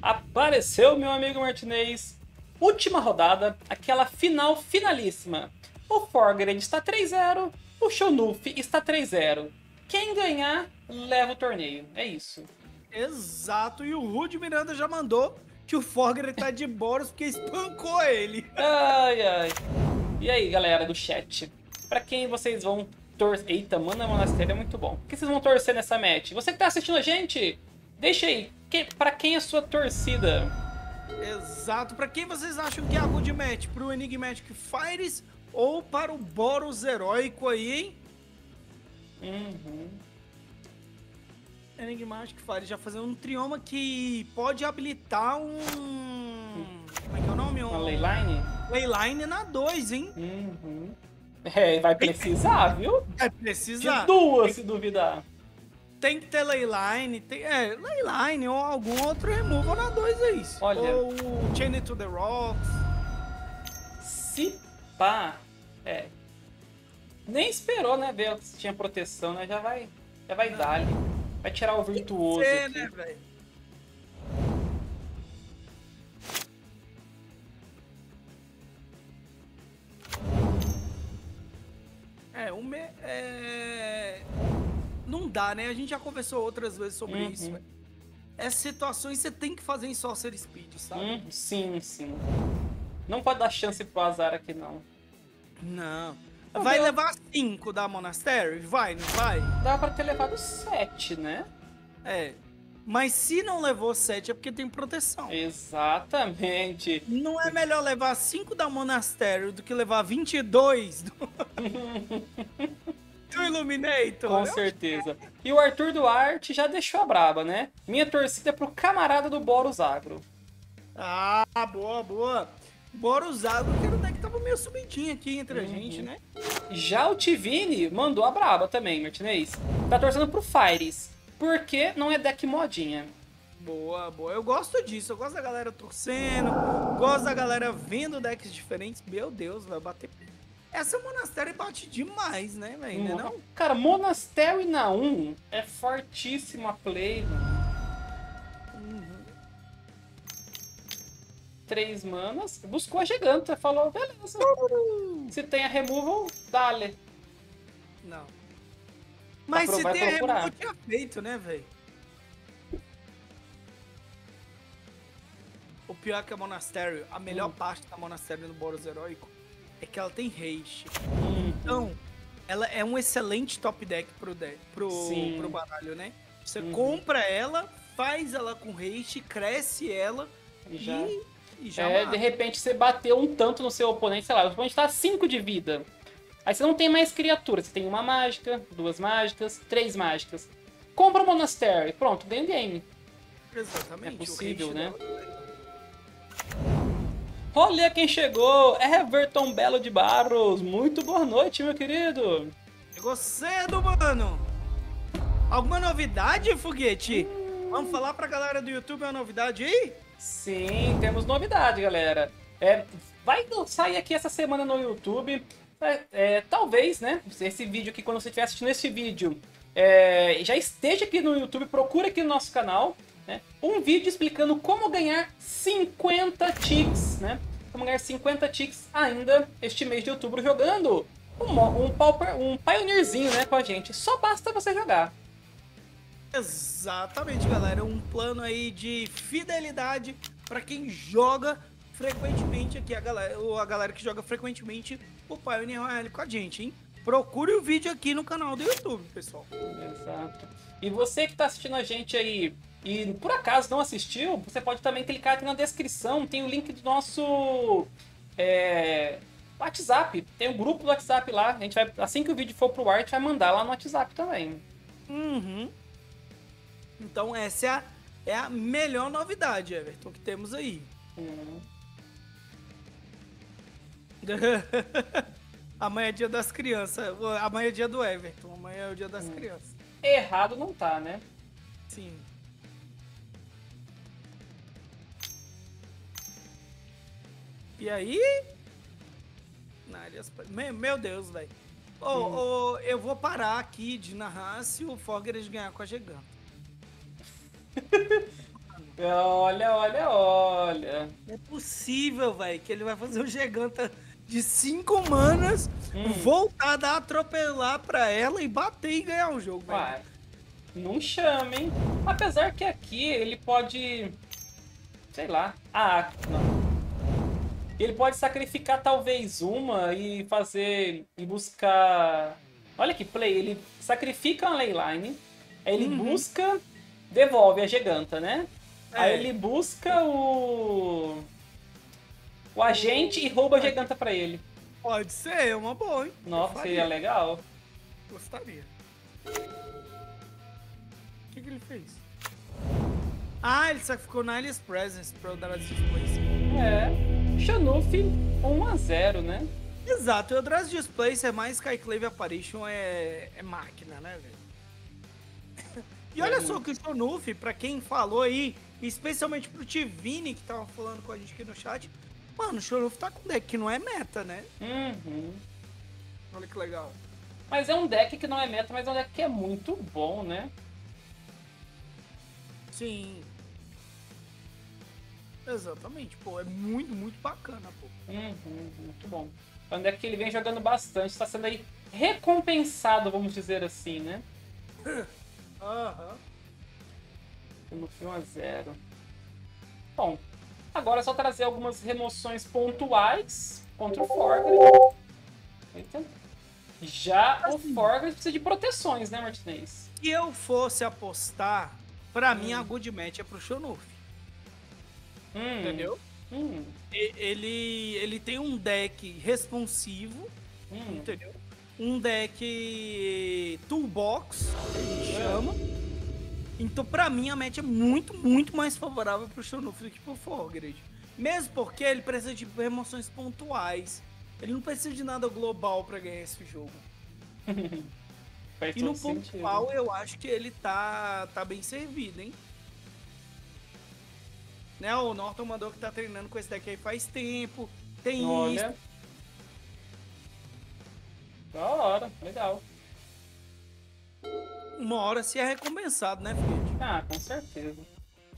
Apareceu, meu amigo Martinez. Última rodada, aquela final finalíssima. O Forgred está 3-0, o Shonuf está 3-0. Quem ganhar, leva o torneio. É isso. Exato, e o Rude Miranda já mandou que o Forgred tá de Boros porque espancou ele. Ai, ai. E aí, galera do chat? Pra quem vocês vão torcer... Eita, Mana Monastério é muito bom. O que vocês vão torcer nessa match? Você que tá assistindo a gente, deixa aí. Que... Pra quem é sua torcida? Exato. Pra quem vocês acham que é a good match? Pro Enigmatic Fires ou para o Boros heróico aí, hein? Uhum. Enigmatic Fires já fazendo um trioma que pode habilitar um... Como é que é o nome? Um... Uma Leyline? Leyline na 2, hein? Uhum. É, vai precisar, viu? É, precisar. De duas, se duvidar. Tem que ter Leyline, tem, é, Leyline ou algum outro removal na 2 aí. Olha. Ou Chain to the Rocks. Se pá, é. Nem esperou, né, ver se tinha proteção, né? Já vai, já vai dar ali. Vai tirar o virtuoso É, aqui. né, velho? É, o me... é... Não dá, né? A gente já conversou outras vezes sobre Uhum. isso. Essas situações você tem que fazer em Sorcerer Speed, sabe? Hum, sim, sim. Não pode dar chance pro azar aqui, não. Não. Não, Vai levar 5 da Monastery? Vai, não vai? Dá pra ter levado sete, né? É. Mas se não levou 7 é porque tem proteção. Exatamente. Não é melhor levar 5 da Monastery do que levar 22 do, do Illuminator? Com certeza. E o Arthur Duarte já deixou a braba, né? Minha torcida é pro camarada do Boros Agro. Ah, boa, boa. Boros Agro, que era o deck que tava meio subidinho aqui entre a Uhum. gente, né? Já o Tivini mandou a braba também, Martinez. Tá torcendo pro Fires. Porque não é deck modinha. Boa, boa. Eu gosto disso. Eu gosto da galera torcendo. Gosto da galera vendo decks diferentes. Meu Deus, vai bater. Essa Monastery bate demais, né, velho? Não é não? Cara, Monastery na 1 é fortíssima play, mano. Uhum. Três manas. Buscou a giganta. Falou, beleza. Se tem a removal, dale. Não. Mas se tem procurar. removal, tinha feito, né, velho? O pior é que a Monastery, a melhor Hum. parte da Monastery no Boros Heróico é que ela tem haste. Uhum. Então, ela é um excelente top deck pro, deck, pro, Sim. pro baralho, né? Você Uhum. compra ela, faz ela com haste, cresce ela E e, já- e já É, mata. de repente você bateu um tanto no seu oponente, sei lá, o oponente tá 5 de vida. Aí você não tem mais criatura, você tem uma mágica, duas mágicas, três mágicas. Compra o Monastery, pronto, ganha o game. Exatamente. É possível, né? dela- Olha quem chegou! Everton Belo de Barros. Muito boa noite, meu querido. Chegou cedo, mano! Alguma novidade, Foguete? Vamos falar pra galera do YouTube uma novidade aí? Sim, temos novidade, galera. É, vai sair aqui essa semana no YouTube. É, é, talvez, né? Esse vídeo aqui, quando você estiver assistindo esse vídeo, é, já esteja aqui no YouTube, procura aqui no nosso canal, né? Um vídeo explicando como ganhar 50 ticks, né? Como ganhar 50 ticks ainda este mês de outubro jogando um, um, pauper- um pioneerzinho, né, com a gente. Só basta você jogar. Exatamente, galera. Um plano aí de fidelidade pra quem joga frequentemente aqui, a galera, ou a galera que joga frequentemente o Pioneer Royale com a gente, hein? Procure o vídeo aqui no canal do YouTube, pessoal. Exato. E você que está assistindo a gente aí e por acaso não assistiu, você pode também clicar aqui na descrição, tem o link do nosso é, WhatsApp. Tem o grupo do WhatsApp lá. A gente vai, assim que o vídeo for pro ar, a gente vai mandar lá no WhatsApp também. Uhum. Então essa é a, é a melhor novidade, Everton, que temos aí. Hum. Amanhã é dia das crianças. Amanhã é dia do Everton. Amanhã é o dia das Hum. crianças. Errado não tá, né? Sim. E aí? Nárias- Meu, meu Deus, velho. Ô, ô, eu vou parar aqui de narrar se o Fogger ganhar com a Giganta. Olha, olha, olha. É possível, velho, que ele vai fazer um giganta de 5 manas, Hum. voltar, dar atropelar pra ela e bater e ganhar o jogo, velho. Não chama, hein? Apesar que aqui ele pode. Sei lá. Ah, não. Ele pode sacrificar talvez uma e fazer. e buscar. Olha que play, ele sacrifica uma leyline, aí ele Uhum. busca. devolve a giganta, né? Aí É. ele busca o. o agente e rouba a giganta pra ele. Pode ser, é uma boa, hein? Nossa, seria legal. Gostaria. O que, que ele fez? Ah, ele sacrificou Niles Presence pra eu dar as displays. É. Xanuf 1x0, né? Exato, o Dress é mais Skyclave Apparition, é, é máquina, né, velho? E olha só que o Shonuf, pra quem falou aí, especialmente pro Tivini, que tava falando com a gente aqui no chat, mano, o Shonuf tá com deck que não é meta, né? Uhum. Olha que legal. Mas é um deck que não é meta, mas é um deck que é muito bom, né? Sim. Exatamente, pô, é muito, muito bacana, pô. Uhum, muito bom. É um deck que ele vem jogando bastante, está sendo aí recompensado, vamos dizer assim, né? Aham. No 1x0. Bom, agora é só trazer algumas remoções pontuais contra o Forgrid. Eita. Já o Forgrid precisa de proteções, né, Martinez? Se eu fosse apostar, pra mim a good match é pro Shonuf, Hum, entendeu? Hum, Ele, ele tem um deck responsivo, hum. entendeu? Um deck toolbox, que a gente chama. Então, pra mim, a match é muito, muito mais favorável pro Shonuf do que pro Forgrid. Mesmo porque ele precisa de remoções pontuais. Ele não precisa de nada global pra ganhar esse jogo. E no todo sentido. pontual, eu acho que ele tá, tá bem servido, hein? Né, o Norton mandou que tá treinando com esse deck aí faz tempo. Tem isso. Olha. Da hora, legal. Uma hora se é recompensado, né, Fred? Ah, com certeza.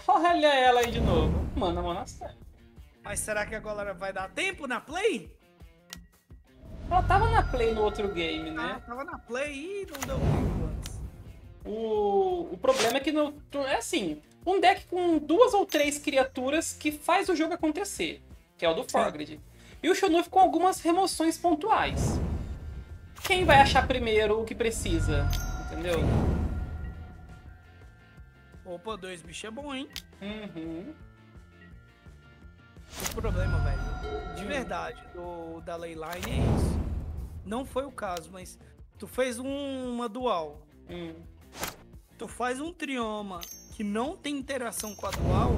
Olha ela aí de novo. Manda monastério. Mas será que agora vai dar tempo na play? Ela tava na play no outro game, Ah, né? tava na play e não deu tempo antes. O, o problema é que no, é assim, um deck com duas ou três criaturas que faz o jogo acontecer, que é o do Forgrid. E o Shonuf com algumas remoções pontuais. Quem vai achar primeiro o que precisa? Entendeu? Opa, dois bichos é bom, hein? Uhum. O problema, velho, de verdade, do, da Leyline é isso. Não foi o caso, mas tu fez um- uma dual, Hum. tu faz um trioma que não tem interação com a dual,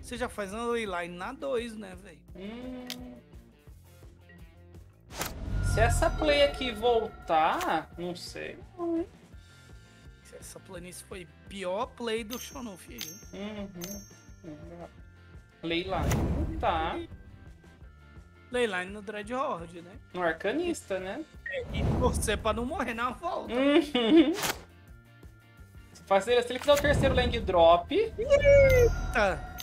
você já faz uma Leyline na 2, né, velho? Hum. Se essa play aqui voltar, não sei. Essa planície foi pior play do Shonuf aí. Uhum. Leila. Tá. Leyline no Dread Horde, né? No arcanista, né? E torcer pra não morrer na volta. Uhum. Se fazer- se ele fizer o terceiro land drop, Tá.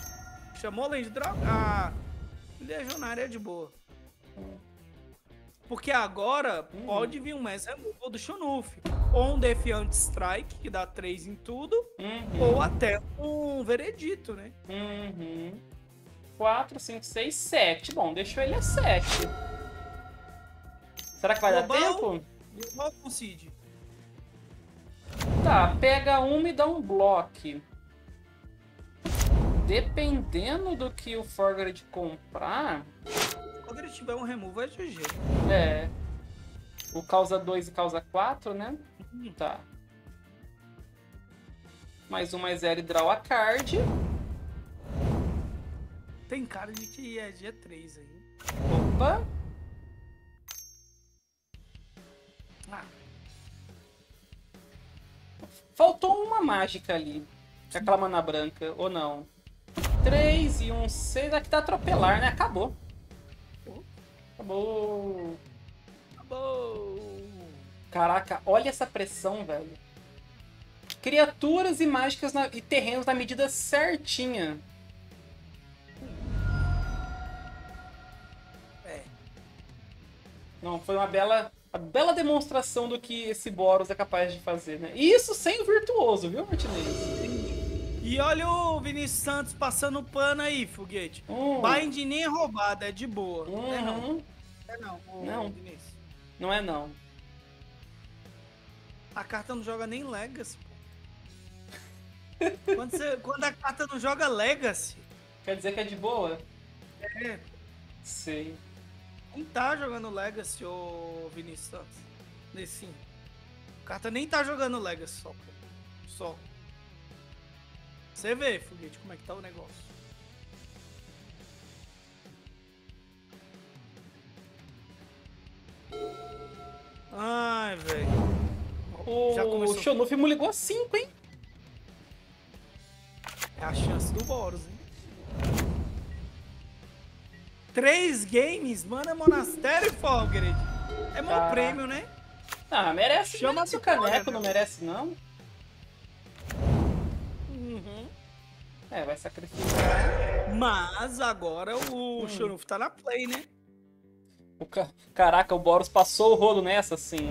Chamou Land Drop? Ah, Legionária é de boa. Porque agora Hum. pode vir um Mass Removal do Shonuf. Ou um Defiant Strike, que dá 3 em tudo. Uhum. Ou até um Veredito, né? Uhum. 4, 5, 6, 7. Bom, deixou ele a 7. Será que vai dar Global. tempo? Igual com o Cid. Tá, pega uma e dá um bloco. Dependendo do que o Forgrid comprar, Quando ele tiver um removal é GG. é. O causa 2 e causa 4, né? Tá. Mais um, mais zero e draw a card. Tem cara de que é G3 aí. Opa. Faltou uma mágica ali. Aquela mana branca, ou não? 3 e um 6. Aqui tá atropelar, né? Acabou. Acabou. acabou. Caraca, olha essa pressão, velho. criaturas e mágicas na- e terrenos na medida certinha. É. Não, foi uma bela, uma bela demonstração do que esse Boros é capaz de fazer, né? E isso sem o virtuoso, viu, Martinez? E olha o Vinícius Santos passando pano aí, foguete. Hum. Bind nem é roubada, é de boa. Não é não. Uhum. É não, ô, Não. Vinícius. Não é não. A carta não joga nem Legacy. pô. quando, você- quando a carta não joga Legacy, Quer dizer que é de boa? é, Sei. Nem tá jogando Legacy, ô Vinícius Santos. Nesse sim. A carta nem tá jogando Legacy só, pô. Só. Você vê, foguete, como é que tá o negócio. Ai, velho. Já O começou. Shonuff me ligou a 5, hein? É a chance do Boros, hein? Três games, manda Monastério e Fogred. É mó prêmio, né? Ah, merece. Chama merece o caneco, não merece não? Uhum. É, vai sacrificar. Mas agora o Hum. Tá na play, né? O ca- Caraca, o Boros passou o rolo nessa, assim.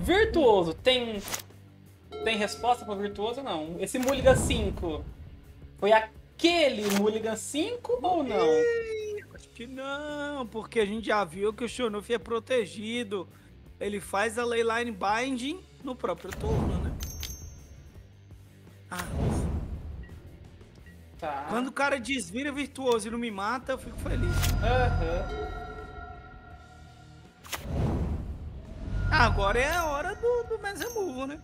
Virtuoso, tem. Tem resposta pro Virtuoso ou não? Esse Mulligan 5 foi aquele Mulligan 5 ou não? Acho que não, porque a gente já viu que o Chonuf é protegido. Ele faz a Leyline Binding no próprio turno, né? Ah. Tá. quando o cara desvira virtuoso e não me mata, eu fico feliz. Ah, agora é a hora do, do Mass Removal, né?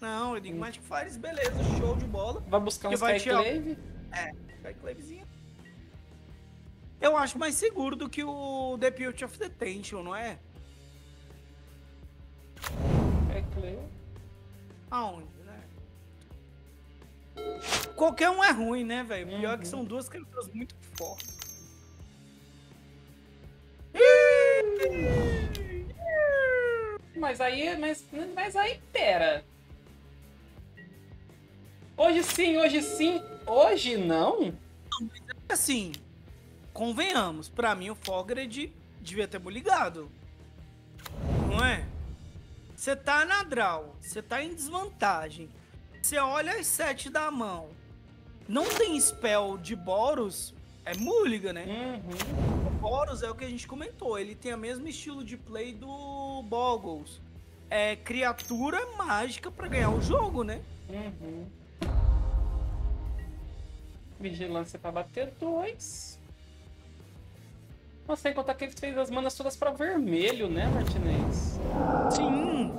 Não, Enigmatic Fires, beleza, show de bola. Vai buscar um Skyclave. É, Skyclavezinha. Eu acho mais seguro do que o The Beauty of the Tension, não é? Skyclave. Aonde, né? Qualquer um é ruim, né, velho? Pior Uhum. que são duas criaturas muito fortes. Mas aí, mas, mas aí, pera. Hoje sim, hoje sim, hoje não? Assim, convenhamos, pra mim o Fogred devia ter me ligado. Não é? Você tá na draw, você tá em desvantagem. Você olha as sete da mão. Não tem spell de Boros, é Mulligan, né? Uhum. O Boros é o que a gente comentou, ele tem o mesmo estilo de play do Boggles. É criatura mágica pra ganhar o jogo, né? Uhum. Vigilância pra bater dois. Nossa, sem contar que ele fez as manas todas pra vermelho, né, Martinez? Sim.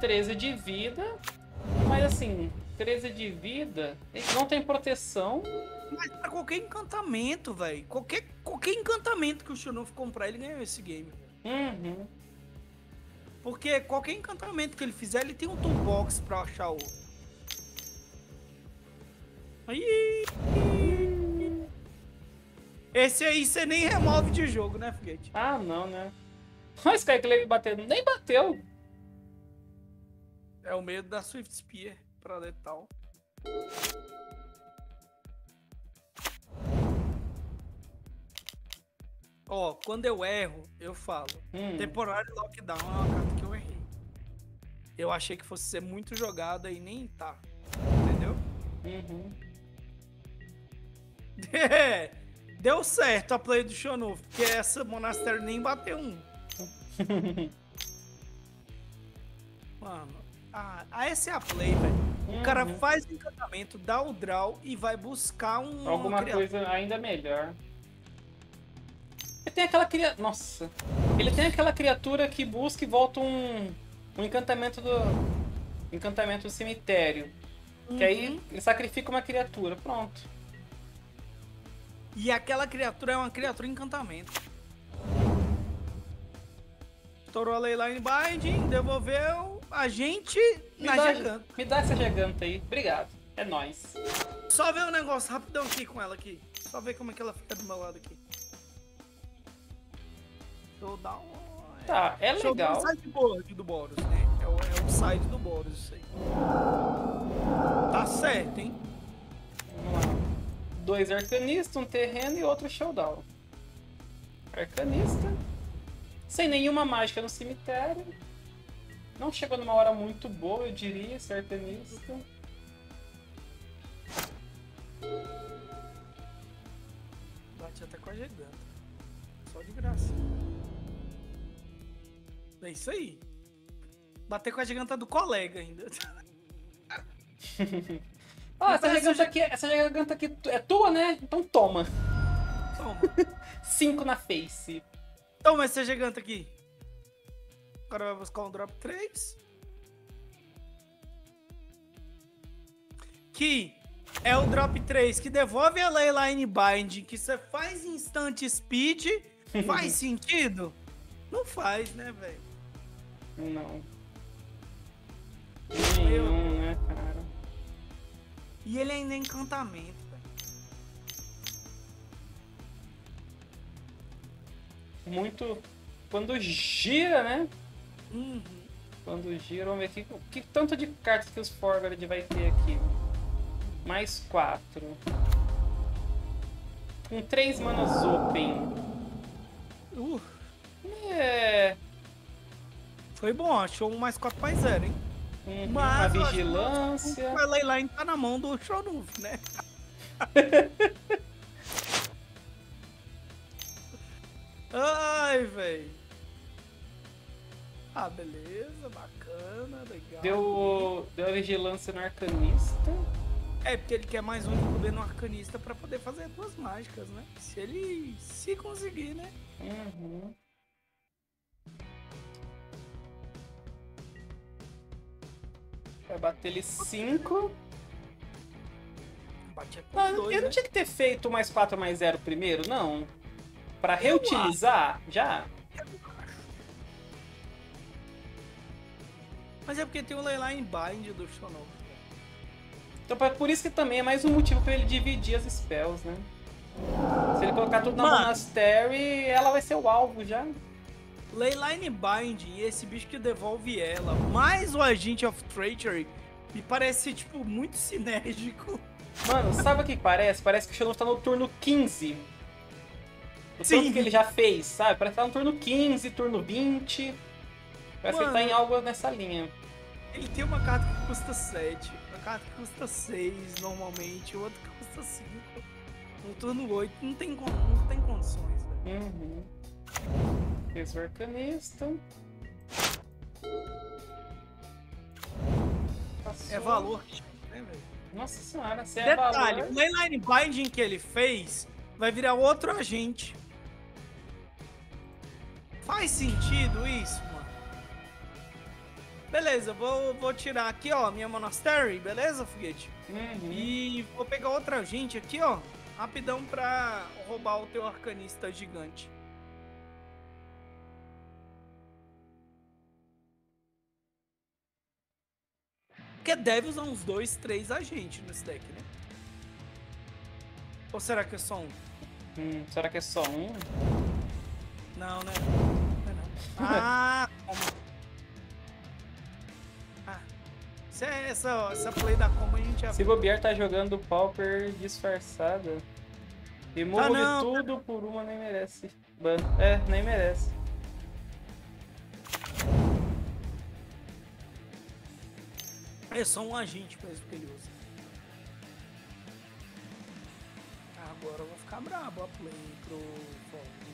13 de vida. Mas assim, 13 de vida, ele não tem proteção. Mas pra qualquer encantamento, velho. Qualquer, qualquer encantamento que o Xenof comprar, ele ganhou esse game. Uhum. Porque qualquer encantamento que ele fizer, ele tem um toolbox pra achar o. Aí. Esse aí você nem remove de jogo, né, Foguete? Ah, não, né? Esse Skyclave batendo. Nem bateu. É o medo da Swift Spear pra letal. Ó, quando eu erro, eu falo. Hum. Temporário Lockdown é uma carta que eu errei. Eu achei que fosse ser muito jogada e nem tá. Entendeu? Uhum. Deu certo a play do Shonoff, porque essa Monastério nem bateu um. Mano, ah, essa é a play, velho. O cara Uhum. faz o encantamento, dá o draw e vai buscar um. Alguma coisa ainda melhor. Ele tem aquela criatura. Nossa. Ele tem aquela criatura que busca e volta um. Um encantamento do. Encantamento do cemitério. Que aí Uhum. ele sacrifica uma criatura. Pronto. E aquela criatura é uma criatura encantamento. Estourou a Leyline Binding, devolveu a gente Me na dá, gigante. me dá essa gigante aí. Obrigado. É nóis. Só ver um negócio rapidão aqui com ela aqui. Só ver como é que ela fica do meu lado aqui. Eu dar um... Tá, é legal. o sideboard do Boros, né? É o, é o side do Boros, isso aí. Tá certo, hein? Vamos lá. Dois arcanistas, um terreno e outro showdown. Arcanista. Sem nenhuma mágica no cemitério. Não chegou numa hora muito boa, eu diria, esse arcanista. Bate até com a giganta. Só de graça. É isso aí. Bater com a giganta do colega ainda. Essa giganta essa aqui, essa giganta aqui é tua, né? Então toma. Toma. Cinco na face. Toma essa giganta aqui. Agora vai buscar um drop 3. Que é o drop 3 que devolve a Leyline Bind, que você faz instant speed. Faz sentido? Não faz, né, velho? Não. Cara? E ele ainda é encantamento, velho. Muito. Quando gira, né? Uhum. Quando gira, vamos ver aqui. o Que tanto de cartas que os Forward vai ter aqui? Mais quatro. Com três manas open. Uh, É. foi bom, achou um mais 4 mais 0, hein? Uhum, Mas que vigilância. A Leyline tá na mão do Shonuf, né? Ai, velho. Ah, beleza, bacana, legal. Deu, deu a vigilância no arcanista. É, porque ele quer mais um de poder no arcanista pra poder fazer duas mágicas, né? Se ele se conseguir, né? Uhum. Vai bater ele 5. Bate é Não, por dois, eu não né? tinha que ter feito mais 4 mais 0 primeiro, não? Pra reutilizar? Já? Mas é porque tem o Leyline Bind do Shonov. Então pra- por isso que também é mais um motivo pra ele dividir as spells, né? Se ele colocar tudo na Mano. Monastery, ela vai ser o alvo já. Leyline Bind e esse bicho que devolve ela, mais o Agent of Treachery, me parece, tipo, muito sinérgico. Mano, sabe o que parece? Parece que o Xenon tá no turno 15. O Sim. tanto que ele já fez, sabe? Parece que tá no turno 15, turno 20. Parece que ele tá Mano. em algo nessa linha. Ele tem uma carta que custa 7, uma carta que custa 6 normalmente, outra que custa 5. No turno 8 não tem, não tem condições, velho. Uhum. Fez o arcanista. Passou. É valor, né? Nossa senhora, se é Detalhe, valor. o Leyline Binding que ele fez vai virar outro agente. Faz sentido isso, mano? Beleza, vou, vou tirar aqui, ó, minha Monastery, beleza, foguete? Uhum. E vou pegar outra agente aqui, ó, rapidão pra roubar o teu arcanista gigante. Porque deve usar uns dois, três agentes nesse deck, né? Ou será que é só um? Hum, será que é só um? Não, né? Não é não. Ah, como? Ah, essa, essa, essa play da como a gente já Se bobear tá jogando Pauper disfarçada. Remova Ah, não. de tudo por uma nem merece. Ban. É, nem merece. É só um agente mesmo que ele usa. Agora eu vou ficar brabo a play pro Falcon.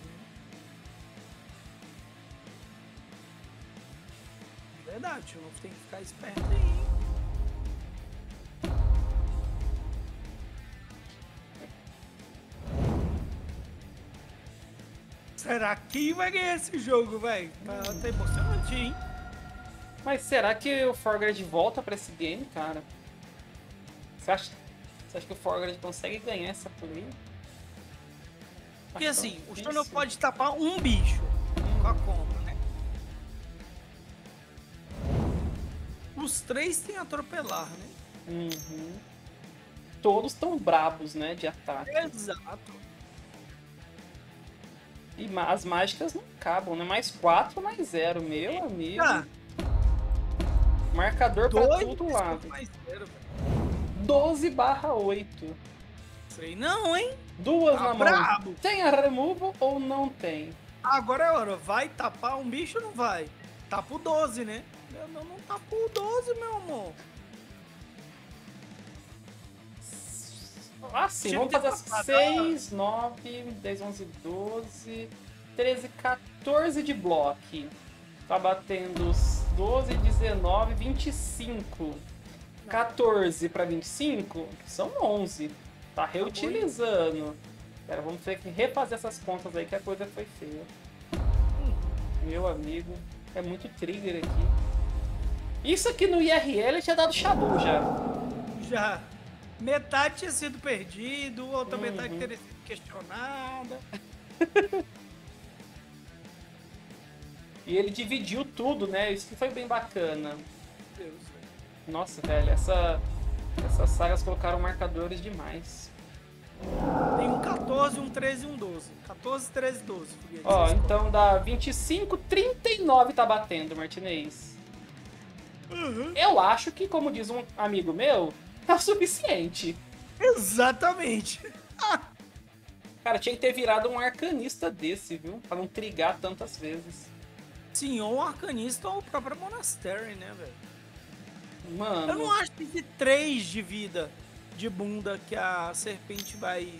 Verdade, o novo tem que ficar esperto aí. Será que vai ganhar esse jogo, velho? Tá, tá emocionante, hein? Mas será que o Forgard volta pra esse game, cara? Você acha, você acha que o Forgard consegue ganhar essa play? Porque Acho assim, o. Stono pode tapar um bicho com a compra, né? Os três têm atropelar, né? Uhum. Todos tão brabos, né, de ataque. Exato. E as mágicas não acabam, né? Mais 4, mais 0. Meu amigo. Ah, Marcador pra dois todo lado. mais zero, velho. 12 barra 8. Sei não, hein? Duas Tá na mão. brabo. Tem a removal ou não tem? Agora é hora. Vai tapar um bicho ou não vai? Tapa o 12, né? Eu não, não tapo o 12, meu amor. Ah, sim. Vamos fazer passado, 6, 9, 10, 11, 12, 13, 14 de bloco. Tá batendo os 12, 19, 25. 14 para 25 são 11. Tá reutilizando. Pera, vamos ter que refazer essas contas aí que a coisa foi feia. Meu amigo, é muito trigger aqui. Isso aqui no IRL tinha dado chabu já. Já. Metade tinha sido perdido, outra Uhum. metade teria sido questionada. E ele dividiu tudo, né? Isso que foi bem bacana. Deus, velho. Nossa, velho, essa, essas sagas colocaram marcadores demais. Tem um 14, um 13 e um 12. 14, 13, 12. foguete. Ó, Você então dá 25, 39 tá batendo, Martinez. Uhum. Eu acho que, como diz um amigo meu, tá o suficiente. Exatamente. Cara, tinha que ter virado um arcanista desse, viu? Pra não trigar tantas vezes. Sim, ou o arcanista ou o próprio Monastery, né, velho? Mano. Eu não acho que esse 3 de vida de bunda que a serpente vai,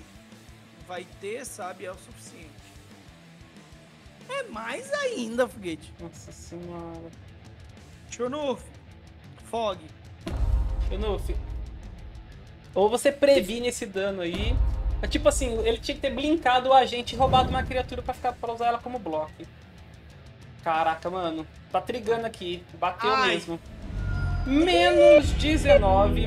vai ter, sabe, é o suficiente. É mais ainda, foguete. Nossa senhora. Chonuf, Fog. Xenuf, ou você previne esse dano aí. Tipo assim, ele tinha que ter blinkado o agente e roubado uma criatura pra, ficar, pra usar ela como bloco. Caraca, mano. Tá trigando aqui. Bateu Ai. mesmo. Menos 19.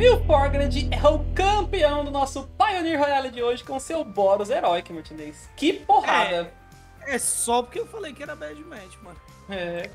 E o Forgrand é o campeão do nosso Pioneer Royale de hoje com seu Boros Heroic, Martinez. Que porrada! É ssó porque eu falei que era bad match, mano. É.